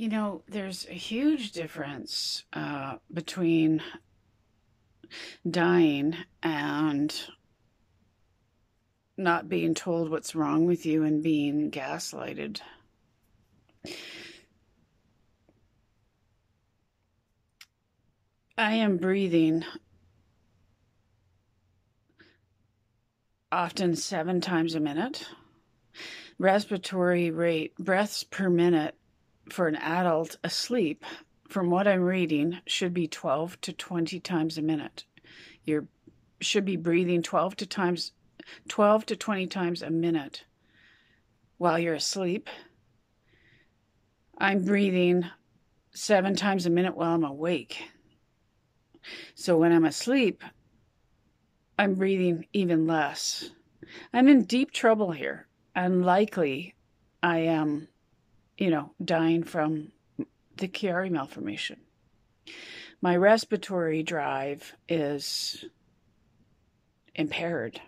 You know, there's a huge difference uh, between dying and not being told what's wrong with you and being gaslighted. I am breathing often seven times a minute. Respiratory rate, breaths per minute for an adult asleep, from what I'm reading, should be 12 to 20 times a minute. You should be breathing 12 to times 12 to 20 times a minute while you're asleep. I'm breathing 7 times a minute while I'm awake. So when I'm asleep, I'm breathing even less. I'm in deep trouble here. Unlikely I am, you know, dying from the Chiari malformation. My respiratory drive is impaired.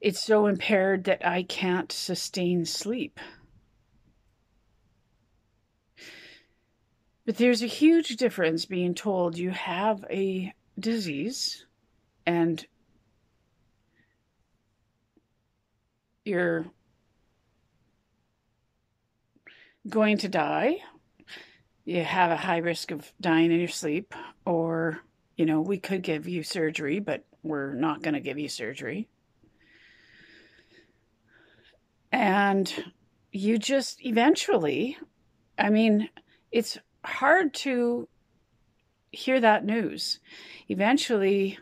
It's so impaired that I can't sustain sleep. But there's a huge difference being told you have a disease and you're going to die. You have a high risk of dying in your sleep, or, you know, we could give you surgery, but we're not going to give you surgery. And you just eventually, I mean, it's hard to hear that news. Eventually,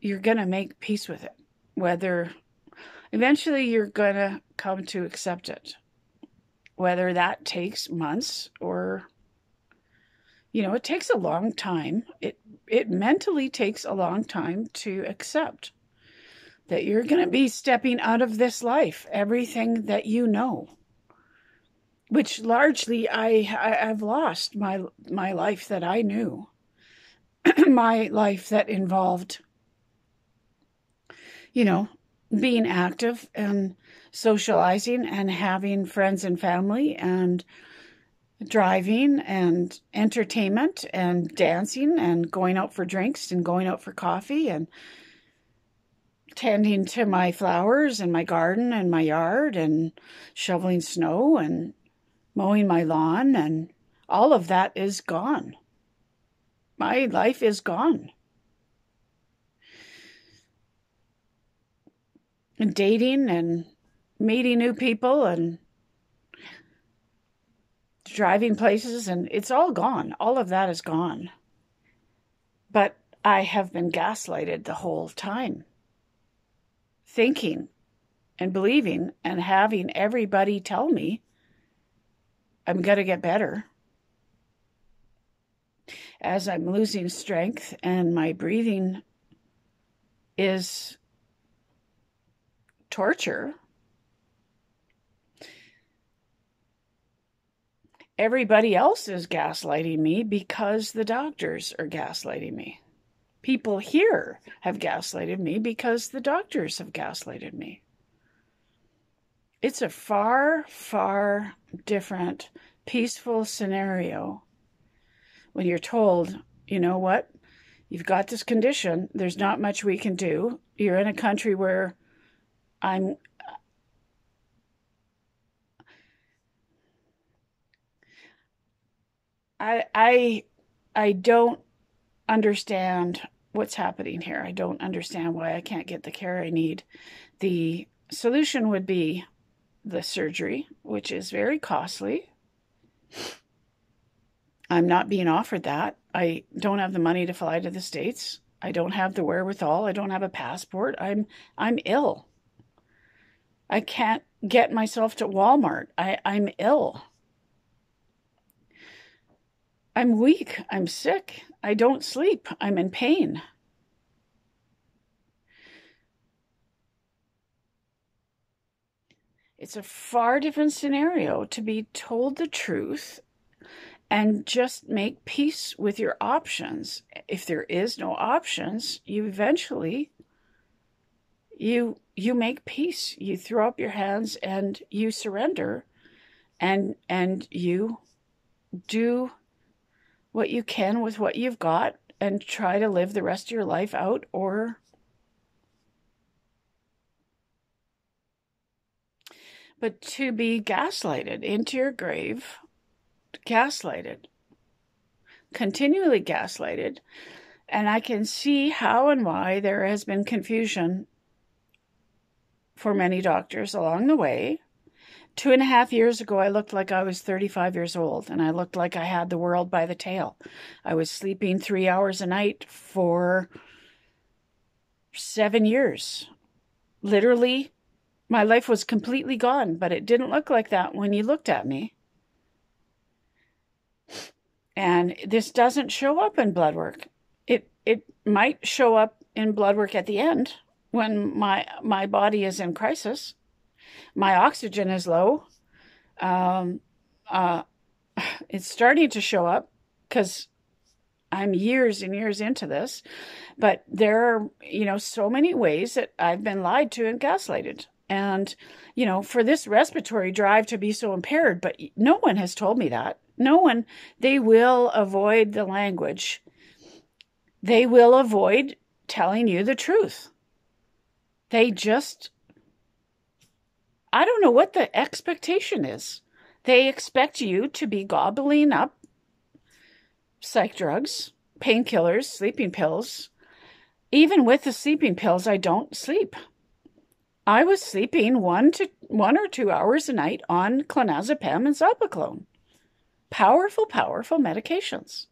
you're going to make peace with it, whether eventually you're going to come to accept it, whether that takes months or you know, it takes a long time. It it mentally takes a long time to accept that you're going to be stepping out of this life, everything that you know, which largely I, I have lost my my life that I knew, my life that involved, you know, being active and socializing and having friends and family and driving and entertainment and dancing and going out for drinks and going out for coffee and tending to my flowers and my garden and my yard and shoveling snow and mowing my lawn and all of that is gone. My life is gone. And dating and meeting new people and driving places and it's all gone. All of that is gone. But I have been gaslighted the whole time thinking and believing and having everybody tell me I'm going to get better. As I'm losing strength and my breathing is torture, everybody else is gaslighting me because the doctors are gaslighting me people here have gaslighted me because the doctors have gaslighted me. It's a far, far different, peaceful scenario when you're told, you know what, you've got this condition, there's not much we can do. You're in a country where I'm. I I I don't understand what's happening here. I don't understand why I can't get the care I need. The solution would be the surgery, which is very costly. I'm not being offered that. I don't have the money to fly to the states. I don't have the wherewithal. I don't have a passport. I'm I'm ill. I can't get myself to Walmart. I, I'm ill. I'm weak. I'm sick. I don't sleep. I'm in pain. It's a far different scenario to be told the truth and just make peace with your options. If there is no options, you eventually you you make peace. You throw up your hands and you surrender and and you do what you can with what you've got and try to live the rest of your life out or but to be gaslighted into your grave gaslighted continually gaslighted and i can see how and why there has been confusion for many doctors along the way Two and a half years ago, I looked like I was 35 years old and I looked like I had the world by the tail. I was sleeping three hours a night for seven years. Literally, my life was completely gone, but it didn't look like that when you looked at me. And this doesn't show up in blood work. It it might show up in blood work at the end when my my body is in crisis my oxygen is low. Um, uh, it's starting to show up because I'm years and years into this, but there are, you know, so many ways that I've been lied to and gaslighted. And, you know, for this respiratory drive to be so impaired, but no one has told me that. No one, they will avoid the language. They will avoid telling you the truth. They just I don't know what the expectation is. They expect you to be gobbling up psych drugs, painkillers, sleeping pills. Even with the sleeping pills, I don't sleep. I was sleeping one to one or two hours a night on clonazepam and zopiclone. Powerful, powerful medications.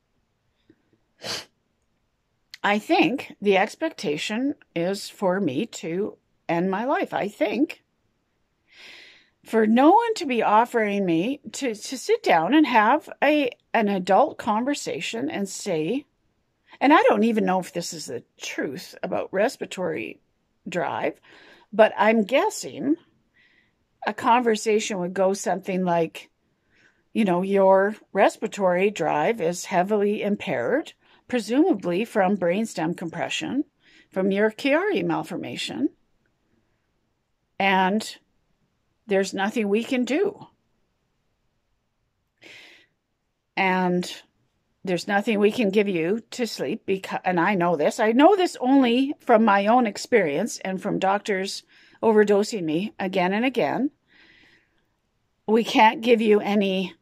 I think the expectation is for me to end my life. I think for no one to be offering me to, to sit down and have a an adult conversation and say and I don't even know if this is the truth about respiratory drive, but I'm guessing a conversation would go something like, you know, your respiratory drive is heavily impaired, presumably from brainstem compression, from your Chiari malformation. And there's nothing we can do. And there's nothing we can give you to sleep because and I know this. I know this only from my own experience and from doctors overdosing me again and again. We can't give you any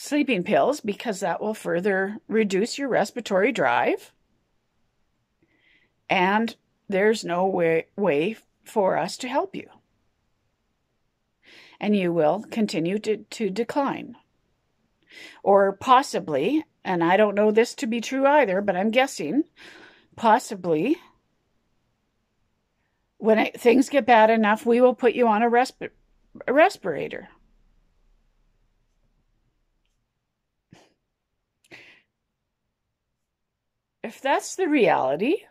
sleeping pills because that will further reduce your respiratory drive. And there's no way, way for us to help you and you will continue to, to decline. Or possibly, and I don't know this to be true either, but I'm guessing, possibly, when it, things get bad enough, we will put you on a, resp- a respirator. If that's the reality,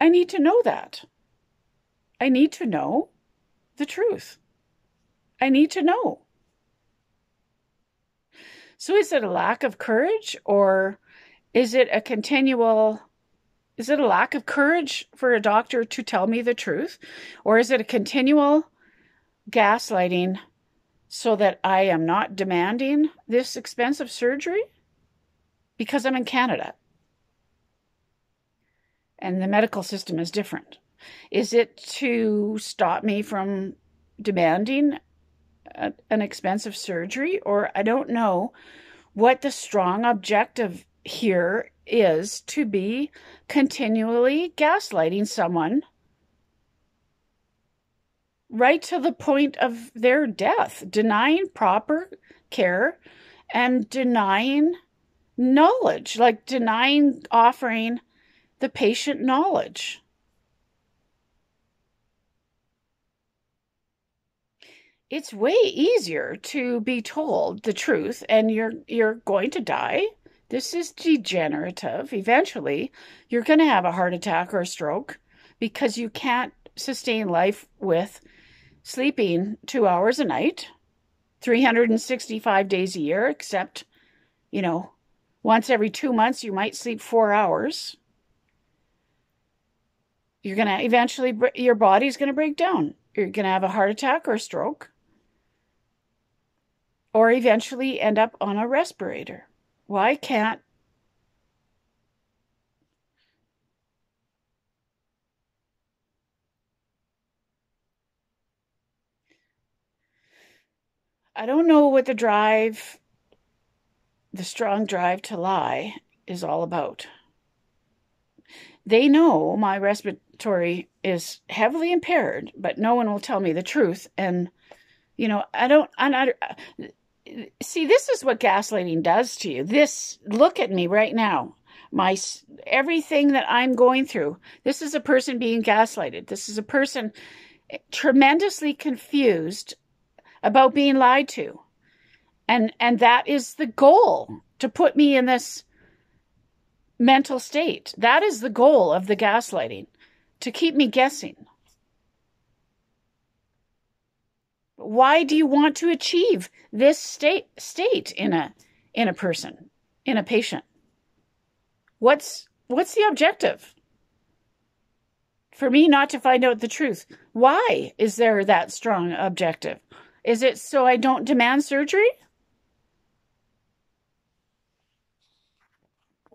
I need to know that. I need to know the truth. I need to know. So is it a lack of courage or is it a continual is it a lack of courage for a doctor to tell me the truth or is it a continual gaslighting so that I am not demanding this expensive surgery because I'm in Canada and the medical system is different? Is it to stop me from demanding a, an expensive surgery, or I don't know what the strong objective here is to be continually gaslighting someone right to the point of their death, denying proper care and denying knowledge, like denying offering the patient knowledge. it's way easier to be told the truth and you're you're going to die. This is degenerative. Eventually, you're going to have a heart attack or a stroke because you can't sustain life with sleeping 2 hours a night 365 days a year except you know once every 2 months you might sleep 4 hours you're going to eventually your body's going to break down you're going to have a heart attack or a stroke or eventually end up on a respirator. Why can't I don't know what the drive, the strong drive to lie, is all about. They know my respiratory is heavily impaired, but no one will tell me the truth. And, you know, I don't, I'm not, see, this is what gaslighting does to you. This, look at me right now. My, everything that I'm going through. This is a person being gaslighted. This is a person eh, tremendously confused about being lied to. And, and that is the goal to put me in this mental state. That is the goal of the gaslighting to keep me guessing. Why do you want to achieve this state state in a in a person, in a patient? What's what's the objective? For me not to find out the truth. Why is there that strong objective? Is it so I don't demand surgery?